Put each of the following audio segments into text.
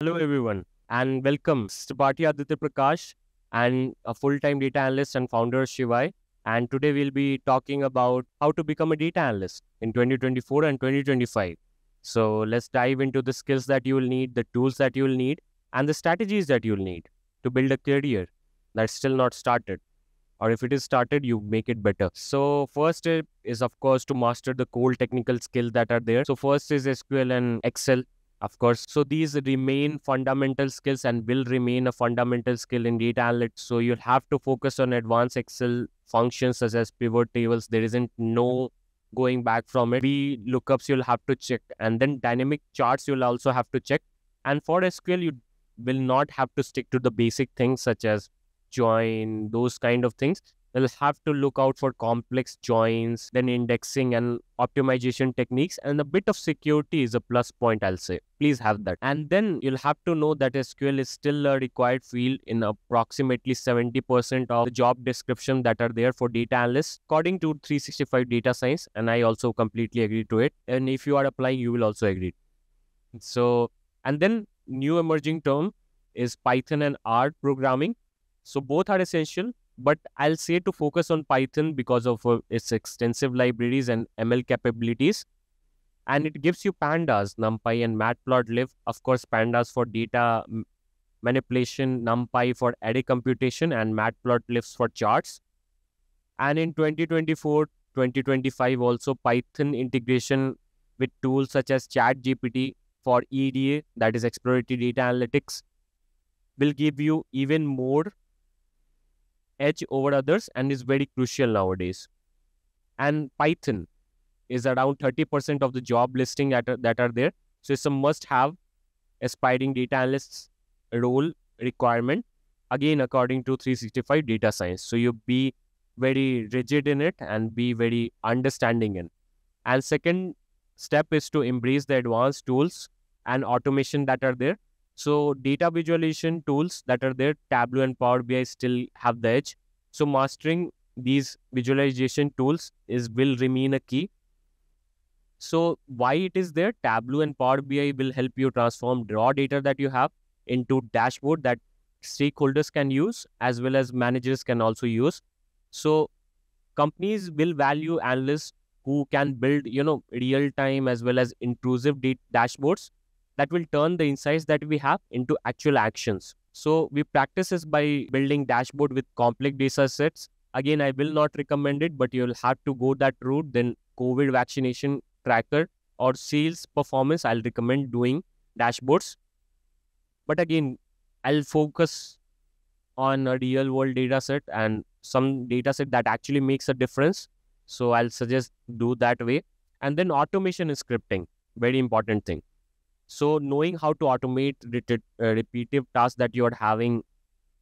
Hello, everyone, and welcome. Tripathi Aditya Prakash, and a full-time data analyst and founder Shivai. And today we'll be talking about how to become a data analyst in 2024 and 2025. So let's dive into the skills that you will need, the tools that you will need, and the strategies that you'll need to build a career that's still not started. Or if it is started, you make it better. So first step is of course to master the core technical skills that are there. So first is SQL and Excel of course so these remain fundamental skills and will remain a fundamental skill in data analytics. So you'll have to focus on advanced excel functions such as pivot tables. There isn't no going back from it. V lookups you'll have to check and then dynamic charts you'll also have to check. And for sql you will not have to stick to the basic things such as join those kind of things You'll have to look out for complex joins, then indexing and optimization techniques, and a bit of security is a plus point, I'll say. Please have that. And then you'll have to know that SQL is still a required field in approximately 70% of the job description that are there for data analysts, according to 365 data science. And I also completely agree to it. And if you are applying, you will also agree. So, and then new emerging term is Python and R programming. So both are essential but I'll say to focus on Python because of uh, its extensive libraries and ML capabilities. And it gives you pandas, NumPy and Matplotlib. Of course, pandas for data manipulation, NumPy for array computation, and Matplotlib for charts. And in 2024, 2025, also Python integration with tools such as ChatGPT for EDA, that is exploratory data analytics, will give you even more edge over others and is very crucial nowadays. And Python is around 30% of the job listing that are, that are there. So it's a must have aspiring data analysts role requirement, again, according to 365 data science. So you be very rigid in it and be very understanding in. And second step is to embrace the advanced tools and automation that are there so data visualization tools that are there, Tableau and Power BI still have the edge. So mastering these visualization tools is will remain a key. So why it is there? Tableau and Power BI will help you transform raw data that you have into dashboard that stakeholders can use as well as managers can also use. So companies will value analysts who can build, you know, real time as well as intrusive dashboards that will turn the insights that we have into actual actions. So we practice this by building dashboard with complex data sets. Again, I will not recommend it, but you'll have to go that route. Then COVID vaccination tracker or sales performance, I'll recommend doing dashboards. But again, I'll focus on a real world data set and some data set that actually makes a difference. So I'll suggest do that way. And then automation and scripting, very important thing. So knowing how to automate uh, repetitive tasks that you're having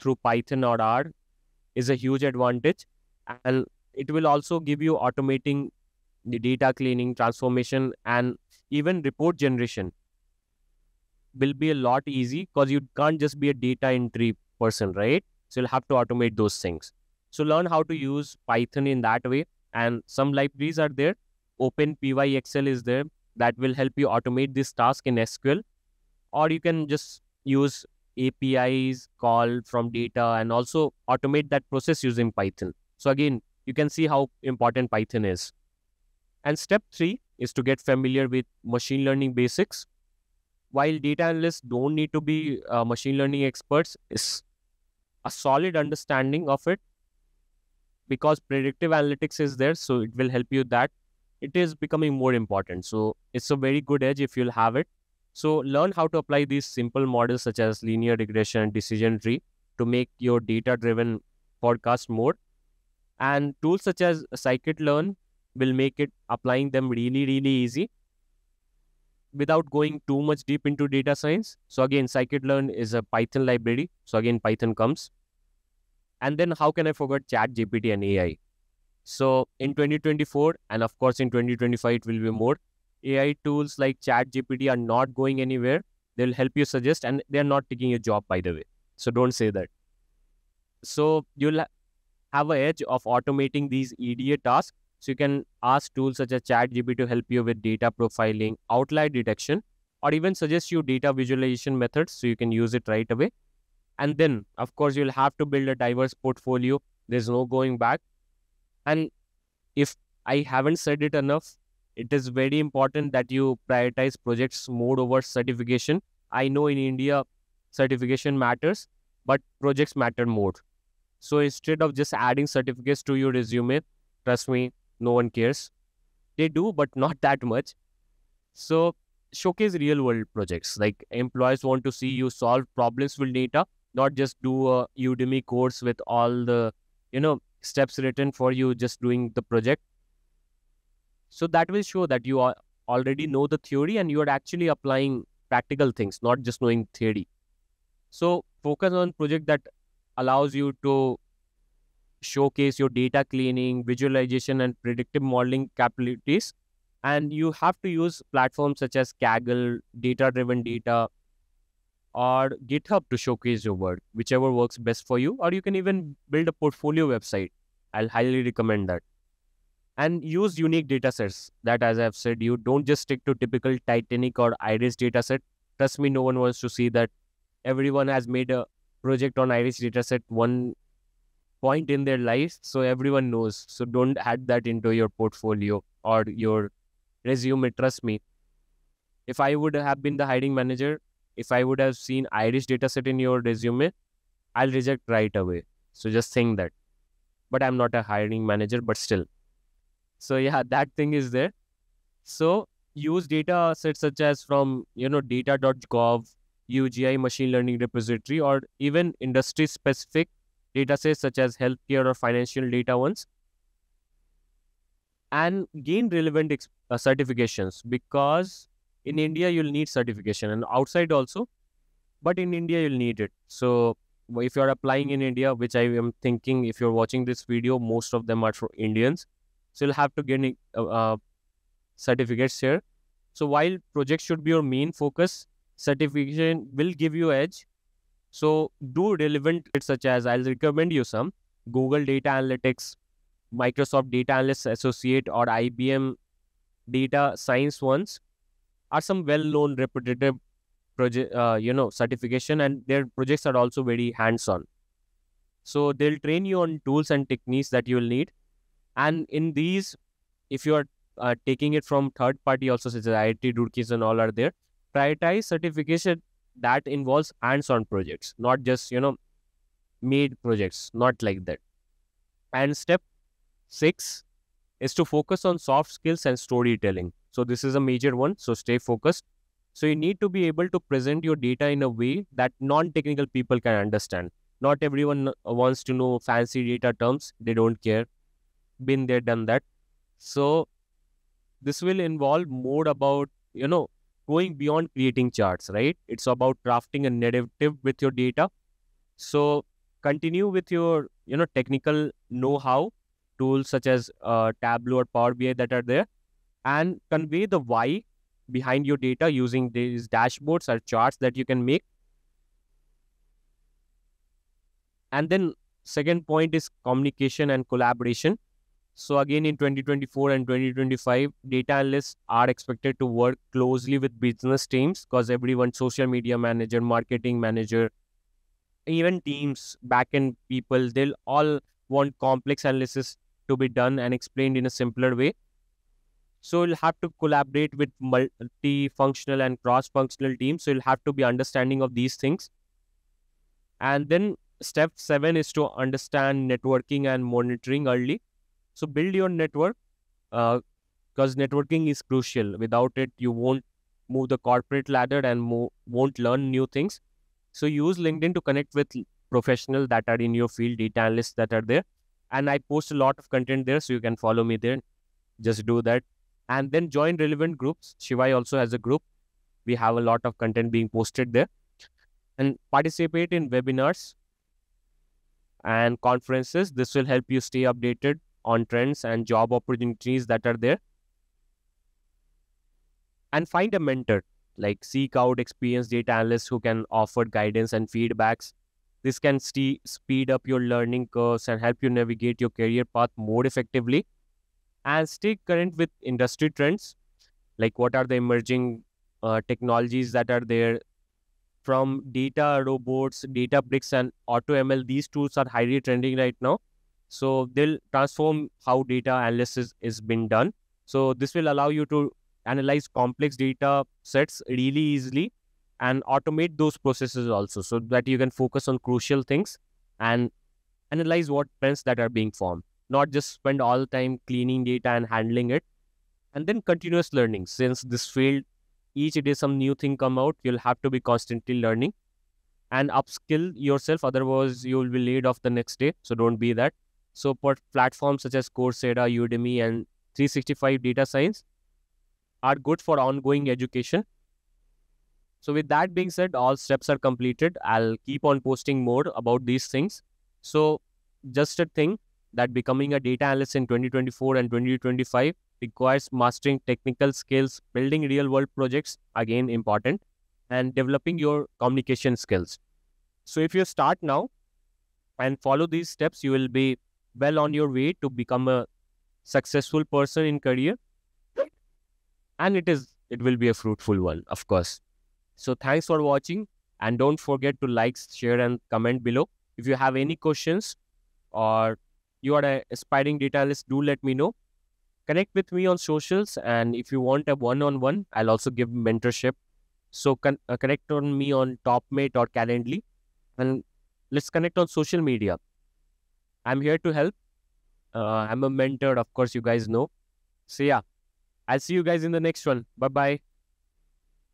through Python or R is a huge advantage. And it will also give you automating the data cleaning, transformation, and even report generation will be a lot easy because you can't just be a data entry person, right? So you'll have to automate those things. So learn how to use Python in that way. And some libraries are there. OpenPyXL is there that will help you automate this task in SQL. Or you can just use APIs call from data and also automate that process using Python. So again, you can see how important Python is. And step three is to get familiar with machine learning basics. While data analysts don't need to be uh, machine learning experts, is a solid understanding of it because predictive analytics is there, so it will help you that it is becoming more important. So it's a very good edge if you'll have it. So learn how to apply these simple models such as linear regression, decision tree to make your data driven forecast more. And tools such as scikit-learn will make it applying them really, really easy without going too much deep into data science. So again, scikit-learn is a Python library. So again, Python comes. And then how can I forget ChatGPT and AI? So in 2024, and of course in 2025, it will be more. AI tools like ChatGPT are not going anywhere. They'll help you suggest, and they're not taking your job, by the way. So don't say that. So you'll have an edge of automating these EDA tasks. So you can ask tools such as ChatGPT to help you with data profiling, outlier detection, or even suggest you data visualization methods so you can use it right away. And then, of course, you'll have to build a diverse portfolio. There's no going back. And if I haven't said it enough, it is very important that you prioritize projects more over certification. I know in India, certification matters, but projects matter more. So instead of just adding certificates to your resume, trust me, no one cares. They do, but not that much. So showcase real world projects. Like employees want to see you solve problems with data, not just do a Udemy course with all the, you know, steps written for you just doing the project. So that will show that you are already know the theory and you are actually applying practical things, not just knowing theory. So focus on project that allows you to showcase your data cleaning, visualization, and predictive modeling capabilities. And you have to use platforms such as Kaggle, data driven data, or GitHub to showcase your work, whichever works best for you. Or you can even build a portfolio website. I'll highly recommend that. And use unique datasets. That, as I've said, you don't just stick to typical Titanic or Iris dataset. Trust me, no one wants to see that. Everyone has made a project on Iris dataset one point in their life, so everyone knows. So don't add that into your portfolio or your resume. Trust me. If I would have been the hiring manager, if I would have seen Iris dataset in your resume, I'll reject right away. So just think that. But I'm not a hiring manager, but still. So yeah, that thing is there. So use data sets such as from you know data.gov UCI machine learning repository or even industry specific datasets such as healthcare or financial data ones and gain relevant uh, certifications because in India you'll need certification and outside also but in India you'll need it. So if you're applying in India which I am thinking if you're watching this video most of them are for Indians. So you'll have to get uh, uh, certificates here. So while projects should be your main focus certification will give you edge. So do relevant such as I'll recommend you some Google Data Analytics, Microsoft Data Analyst Associate or IBM Data Science ones are some well-known repetitive project, uh, you know, certification and their projects are also very hands-on. So they'll train you on tools and techniques that you'll need. And in these, if you're uh, taking it from third party also such as IIT Roorkee and all are there, prioritize certification that involves hands-on projects, not just, you know, made projects, not like that. And step six is to focus on soft skills and storytelling. So this is a major one. So stay focused. So you need to be able to present your data in a way that non-technical people can understand. Not everyone uh, wants to know fancy data terms. They don't care. Been there, done that. So this will involve more about, you know, going beyond creating charts, right? It's about crafting a narrative with your data. So continue with your, you know, technical know-how tools such as uh, Tableau or Power BI that are there and convey the why behind your data using these dashboards or charts that you can make. And then second point is communication and collaboration. So again, in 2024 and 2025, data analysts are expected to work closely with business teams because everyone, social media manager, marketing manager, even teams, backend people, they'll all want complex analysis to be done and explained in a simpler way. So you'll have to collaborate with multi-functional and cross-functional teams. So you'll have to be understanding of these things. And then step seven is to understand networking and monitoring early. So build your network because uh, networking is crucial. Without it, you won't move the corporate ladder and won't learn new things. So use LinkedIn to connect with professionals that are in your field, data analysts that are there. And I post a lot of content there, so you can follow me there. Just do that. And then join relevant groups. Shivai also has a group. We have a lot of content being posted there. And participate in webinars and conferences. This will help you stay updated on trends and job opportunities that are there. And find a mentor, like seek out experienced data analysts who can offer guidance and feedbacks. This can speed up your learning curves and help you navigate your career path more effectively. And stay current with industry trends, like what are the emerging uh, technologies that are there from data robots, Databricks, and AutoML. These tools are highly trending right now. So they'll transform how data analysis is being done. So this will allow you to analyze complex data sets really easily and automate those processes also so that you can focus on crucial things and analyze what trends that are being formed. Not just spend all the time cleaning data and handling it and then continuous learning. Since this field each day some new thing come out you'll have to be constantly learning and upskill yourself otherwise you will be laid off the next day so don't be that. So for platforms such as coursera udemy and 365 data science are good for ongoing education so with that being said all steps are completed i'll keep on posting more about these things so just a thing that becoming a data analyst in 2024 and 2025 requires mastering technical skills, building real world projects, again important, and developing your communication skills. So if you start now and follow these steps, you will be well on your way to become a successful person in career. And it is it will be a fruitful one, of course. So thanks for watching and don't forget to like, share, and comment below. If you have any questions or you are an aspiring data analyst, do let me know. Connect with me on socials, and if you want a one-on-one, I'll also give mentorship. So con- uh, connect on me on Topmate or Calendly, and let's connect on social media. I'm here to help. Uh, I'm a mentor, of course, you guys know. So yeah, I'll see you guys in the next one. Bye bye.